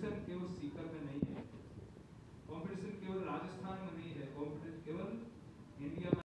sempre eu sim